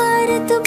heart at the